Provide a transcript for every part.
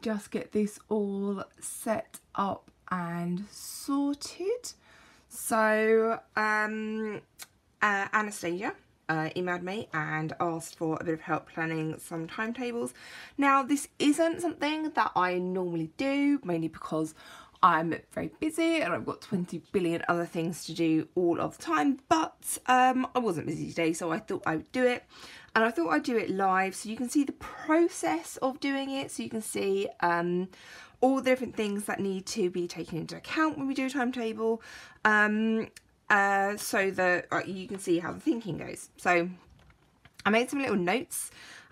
just get this all set up and sorted. So, um, uh, Anastasia uh, emailed me and asked for a bit of help planning some timetables. Now, this isn't something that I normally do, mainly because I'm very busy and I've got 20 billion other things to do all of the time, but um, I wasn't busy today, so I thought I would do it. And I thought I'd do it live so you can see the process of doing it, so you can see um, all the different things that need to be taken into account when we do a timetable, um, uh, so that uh, you can see how the thinking goes. So I made some little notes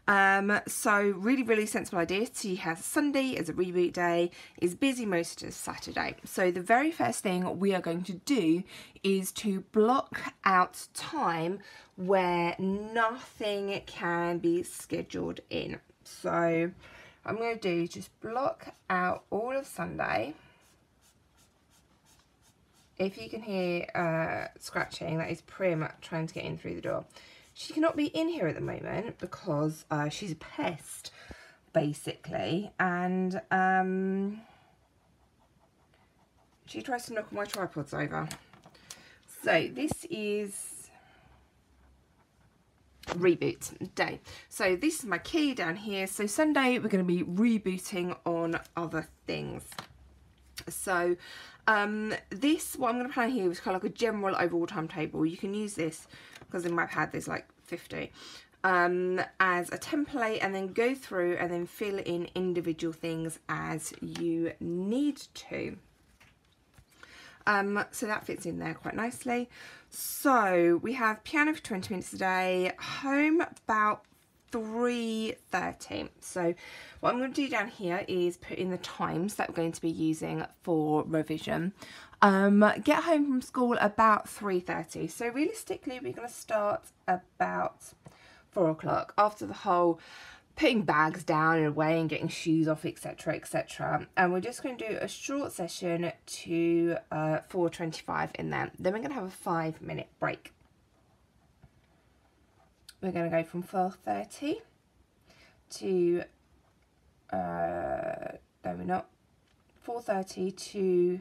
um, so really, really sensible idea. She has Sunday as a reboot day, is busy most of Saturday. So the very first thing we are going to do is to block out time where nothing can be scheduled in. So I'm going to do just block out all of Sunday. If you can hear uh, scratching, that is much trying to get in through the door. She cannot be in here at the moment because uh, she's a pest, basically. And um, she tries to knock my tripods over. So this is reboot day. So this is my key down here. So Sunday we're going to be rebooting on other things. So um, this, what I'm going to plan here is kind of like a general overall timetable. You can use this because in my pad there's like 50 um, as a template and then go through and then fill in individual things as you need to. Um, so that fits in there quite nicely. So we have piano for 20 minutes a day, home about 3.30. So what I'm going to do down here is put in the times that we're going to be using for revision. Um, get home from school about 3.30. So realistically, we're going to start about 4 o'clock after the whole putting bags down and away and getting shoes off, etc, etc. And we're just going to do a short session to uh, 4.25 in there. Then we're going to have a five minute break. We're going to go from 4.30 to, uh, no we're not, 4.30 to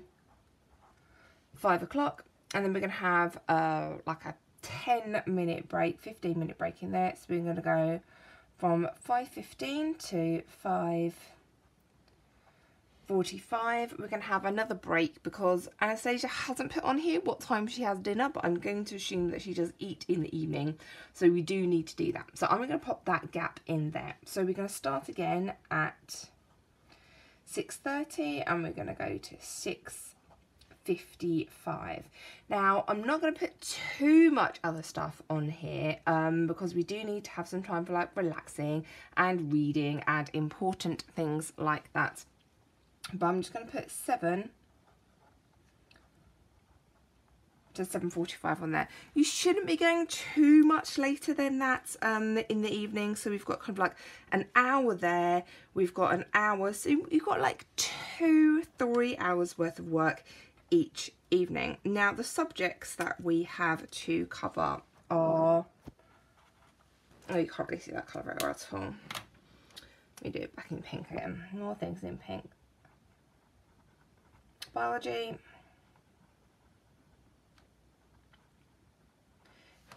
five o'clock and then we're going to have uh, like a 10 minute break 15 minute break in there. So we're going to go from 5.15 to 5.45 we're going to have another break because Anastasia hasn't put on here what time she has dinner but I'm going to assume that she does eat in the evening. So we do need to do that. So I'm going to pop that gap in there. So we're going to start again at 6.30 and we're going to go to 6 55 now i'm not going to put too much other stuff on here um, because we do need to have some time for like relaxing and reading and important things like that but i'm just going to put 7 to 7.45 on there. You shouldn't be going too much later than that um, in the evening. So we've got kind of like an hour there. We've got an hour. So you've got like two, three hours worth of work each evening. Now the subjects that we have to cover are, oh you can't really see that colour very well at all. Let me do it back in pink again, more things in pink. Biology,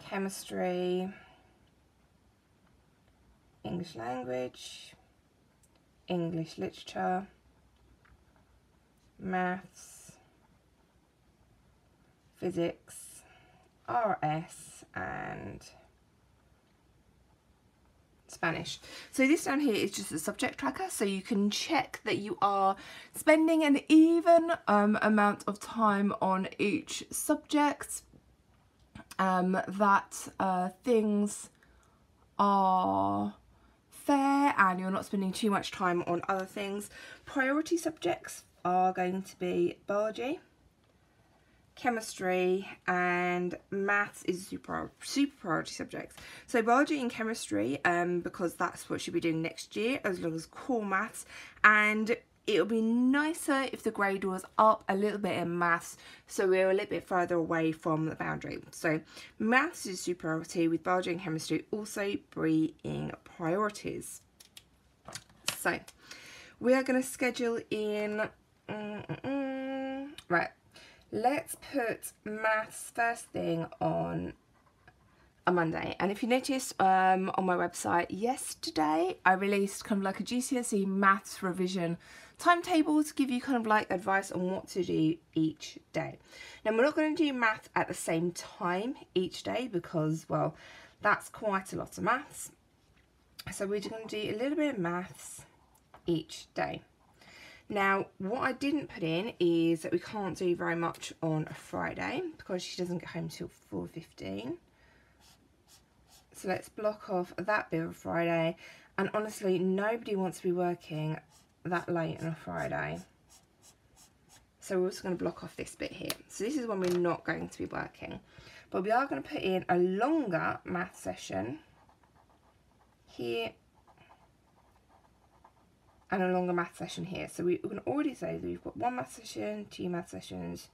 chemistry, English language, English literature, maths, physics, RS and Spanish. So this down here is just a subject tracker so you can check that you are spending an even um, amount of time on each subject, um, that uh, things are fair and you're not spending too much time on other things. Priority subjects are going to be biology, chemistry and maths is super super priority subjects. So biology and chemistry um because that's what she'll be doing next year as long as core maths. And it'll be nicer if the grade was up a little bit in maths so we're a little bit further away from the boundary. So maths is super priority with biology and chemistry also being priorities. So we are going to schedule in, mm, mm, mm. right, let's put maths first thing on a Monday. And if you noticed um, on my website yesterday, I released kind of like a GCSE maths revision timetable to give you kind of like advice on what to do each day. Now we're not going to do math at the same time each day because, well, that's quite a lot of maths. So we're going to do a little bit of maths each day. Now, what I didn't put in is that we can't do very much on a Friday because she doesn't get home till 4.15. So let's block off that bit of Friday. And honestly, nobody wants to be working that late on a Friday. So we're also going to block off this bit here. So this is when we're not going to be working. But we are going to put in a longer math session here and a longer math session here. So we, can already say that we've got one math session, two math sessions,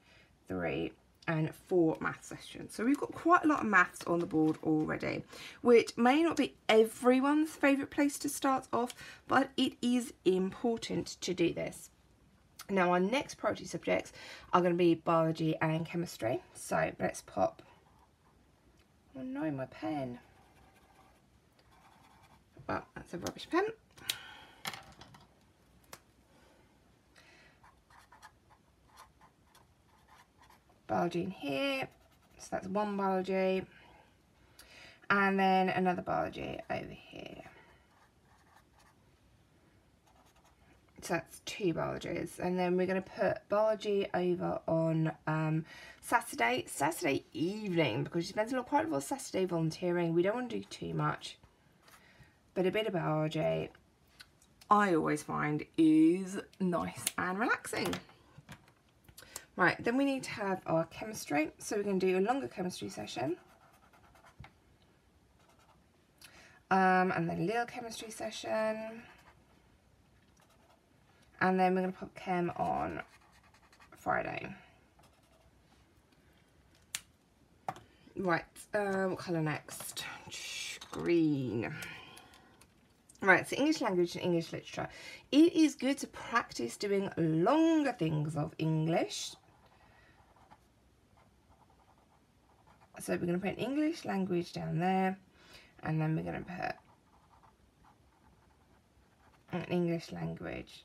three, and four math sessions. So we've got quite a lot of maths on the board already, which may not be everyone's favourite place to start off, but it is important to do this. Now our next priority subjects are going to be biology and chemistry. So let's pop, oh no, my pen. Well, that's a rubbish pen. Biology in here. So that's one biology. And then another biology over here. So that's two biologies. And then we're going to put biology over on um, Saturday, Saturday evening, because she spends a lot, lot of Saturday volunteering. We don't want to do too much. But a bit of biology, I always find is nice and relaxing. Right, then we need to have our chemistry. So we're going to do a longer chemistry session. Um, and then a little chemistry session. And then we're going to put chem on Friday. Right, uh, what colour next? Green. Right, so English language and English literature. It is good to practice doing longer things of English So we're going to put an English language down there and then we're going to put an English language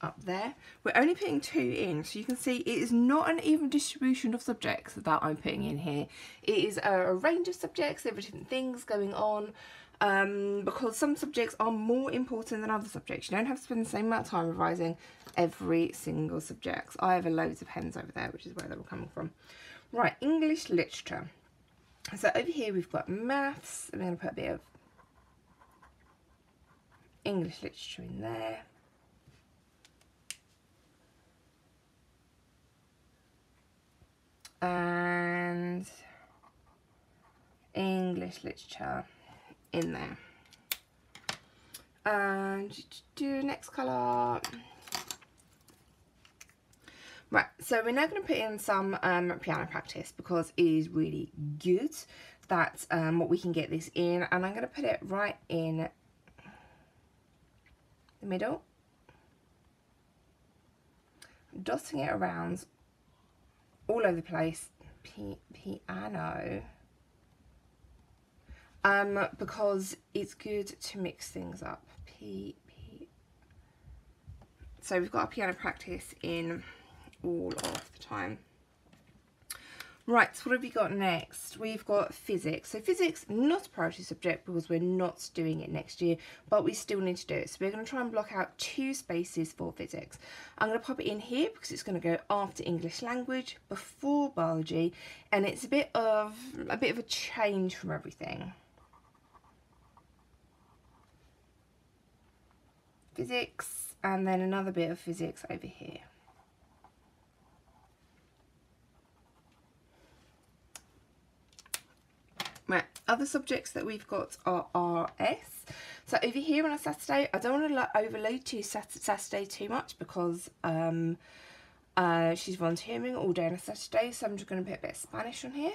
up there. We're only putting two in, so you can see it is not an even distribution of subjects that I'm putting in here. It is a, range of subjects, there are different things going on, um, because some subjects are more important than other subjects. You don't have to spend the same amount of time revising every single subject. I have a loads of pens over there, which is where they were coming from. Right, English literature. So over here we've got maths. I'm going to put a bit of English literature in there. And English literature in there. And do next colour. Right, so we're now going to put in some um, piano practice because it is really good that um, what we can get this in. And I'm going to put it right in the middle. Dotting it around all over the place. P piano. Um, because it's good to mix things up. P, P. So we've got a piano practice in all of the time. Right, so what have we got next? We've got physics. So physics, not a priority subject because we're not doing it next year, but we still need to do it. So we're going to try and block out two spaces for physics. I'm going to pop it in here because it's going to go after English language, before biology, and it's a bit of a bit of a change from everything. Physics, and then another bit of physics over here. Right, other subjects that we've got are RS. So over here on a Saturday, I don't want to overload to Saturday too much because um, uh, she's volunteering all day on a Saturday. So I'm just going to put a bit of Spanish on here.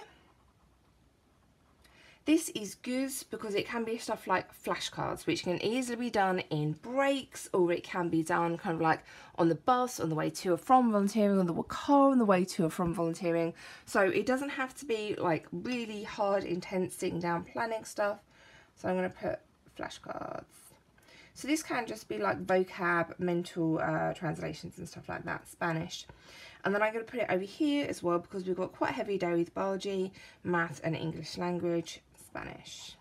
This is good because it can be stuff like flashcards, which can easily be done in breaks or it can be done kind of like on the bus, on the way to or from volunteering, on the car on the way to or from volunteering. So it doesn't have to be like really hard, intense sitting down planning stuff. So I'm going to put flashcards. So this can just be like vocab, mental uh, translations and stuff like that, Spanish. And then I'm going to put it over here as well because we've got quite a heavy day with biology, math and English language. Spanish.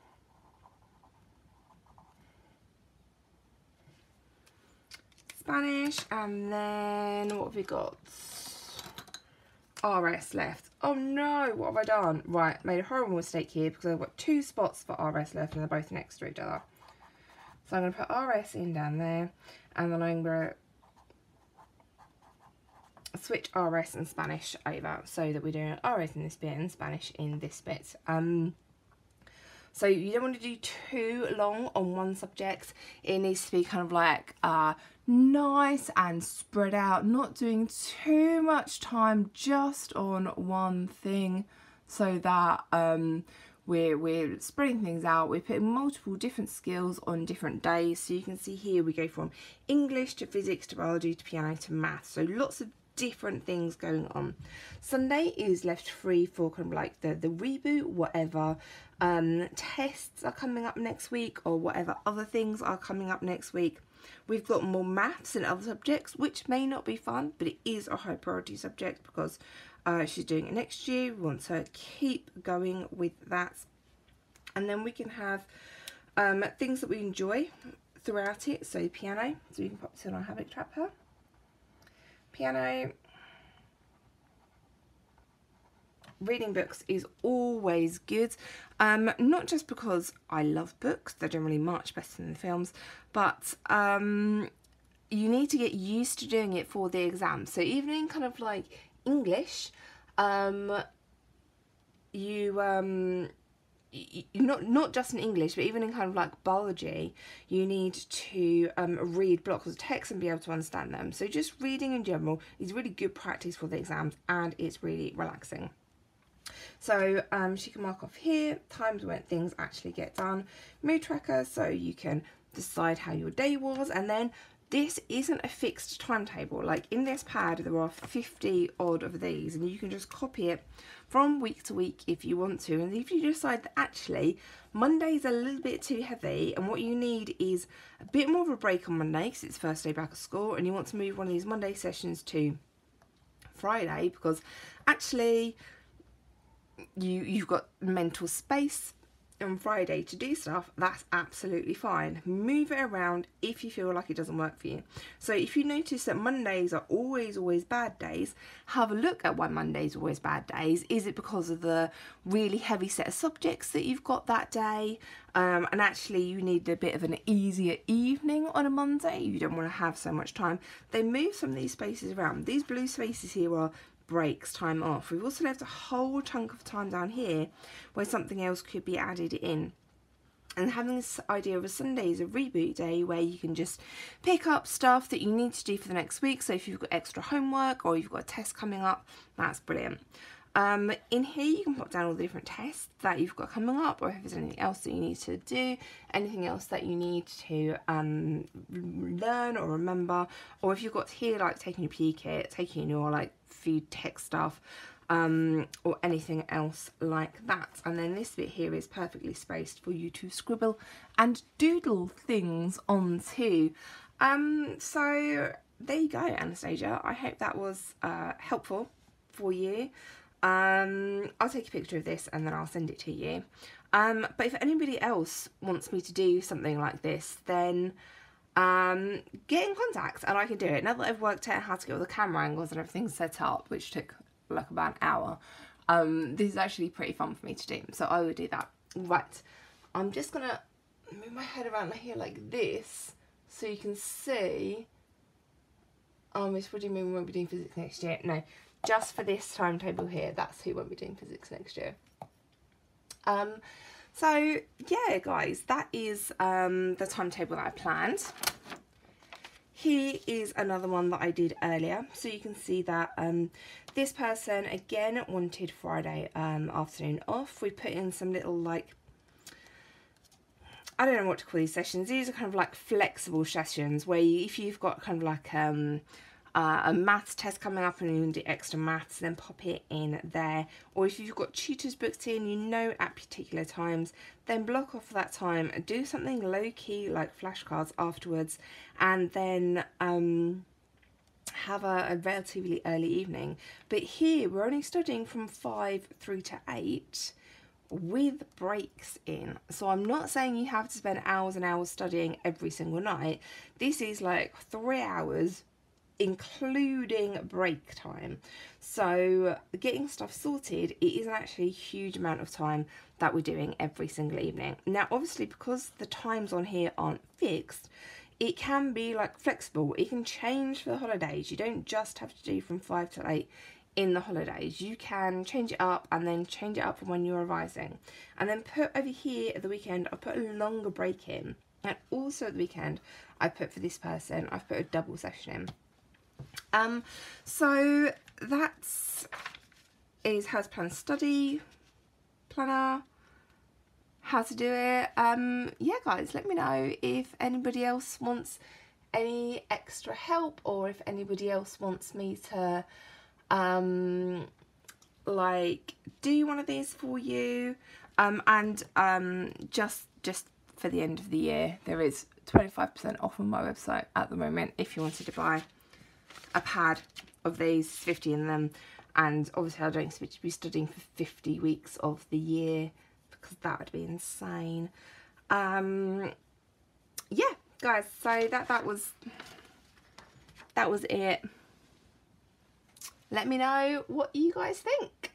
Spanish and then what have we got? RS left. Oh no, what have I done? Right, made a horrible mistake here because I've got two spots for RS left and they're both next to each other. So I'm going to put RS in down there and then I'm going to switch RS and Spanish over so that we're doing RS in this bit and Spanish in this bit. Um, so you don't want to do too long on one subject. It needs to be kind of like uh, nice and spread out, not doing too much time just on one thing so that um, we're, we're spreading things out. We're putting multiple different skills on different days. So you can see here we go from English to physics to biology to piano to math. So lots of different things going on. Sunday is left free for kind of like the, the reboot, whatever um, tests are coming up next week or whatever other things are coming up next week. We've got more maths and other subjects, which may not be fun, but it is a high priority subject because uh, she's doing it next year. We want to keep going with that. And then we can have um, things that we enjoy throughout it. So piano, so we can pop this in our habit tracker piano. Reading books is always good, um, not just because I love books, they're generally much better than the films, but um, you need to get used to doing it for the exam. So even in kind of like English, um, you um, not not just in English, but even in kind of like biology, you need to um, read blocks of text and be able to understand them. So just reading in general is really good practice for the exams and it's really relaxing. So um, she can mark off here times when things actually get done. Mood tracker, so you can decide how your day was and then this isn't a fixed timetable. Like in this pad there are 50 odd of these and you can just copy it from week to week if you want to. And if you decide that actually Monday's a little bit too heavy and what you need is a bit more of a break on Monday because it's first day back at school and you want to move one of these Monday sessions to Friday because actually you you've got mental space on Friday to do stuff, that's absolutely fine. Move it around if you feel like it doesn't work for you. So if you notice that Mondays are always, always bad days, have a look at why Mondays are always bad days. Is it because of the really heavy set of subjects that you've got that day? Um, and actually you need a bit of an easier evening on a Monday. You don't want to have so much time. Then move some of these spaces around. These blue spaces here are breaks, time off. We've also left a whole chunk of time down here where something else could be added in. And having this idea of a Sunday is a reboot day where you can just pick up stuff that you need to do for the next week. So if you've got extra homework or you've got a test coming up, that's brilliant. Um, in here you can put down all the different tests that you've got coming up or if there's anything else that you need to do, anything else that you need to um, learn or remember or if you've got here like taking your PE kit, taking your like food tech stuff um, or anything else like that. And then this bit here is perfectly spaced for you to scribble and doodle things onto. Um, so there you go Anastasia, I hope that was uh, helpful for you. Um, I'll take a picture of this and then I'll send it to you. Um, but if anybody else wants me to do something like this, then um, get in contact and I can do it. Now that I've worked out how to get all the camera angles and everything set up, which took like about an hour, um, this is actually pretty fun for me to do. So I will do that. Right, I'm just gonna move my head around here like this so you can see. Um, you mean we won't be doing physics next year? No, just for this timetable here, that's who won't be doing physics next year. Um, so yeah, guys, that is um, the timetable that I planned. Here is another one that I did earlier. So you can see that um, this person, again, wanted Friday um, afternoon off. We put in some little like I don't know what to call these sessions. These are kind of like flexible sessions where you, if you've got kind of like um, uh, a maths test coming up and you want to do extra maths, then pop it in there. Or if you've got tutors booked in, you know at particular times, then block off that time, do something low key like flashcards afterwards, and then um, have a, a relatively early evening. But here we're only studying from five through to eight with breaks in. So I'm not saying you have to spend hours and hours studying every single night. This is like three hours including break time. So getting stuff sorted, it isn't actually a huge amount of time that we're doing every single evening. Now obviously because the times on here aren't fixed, it can be like flexible. It can change for the holidays. You don't just have to do from 5 to 8 in the holidays. You can change it up and then change it up from when you're revising. And then put over here at the weekend, I put a longer break in. And also at the weekend, I put for this person, I've put a double session in. Um, so that's is how to plan study planner, how to do it. Um, yeah, guys, let me know if anybody else wants any extra help or if anybody else wants me to um like do one of these for you um and um just just for the end of the year there is 25% off on my website at the moment if you wanted to buy a pad of these 50 in them and obviously I don't expect to be studying for 50 weeks of the year because that would be insane. Um yeah guys so that that was that was it. Let me know what you guys think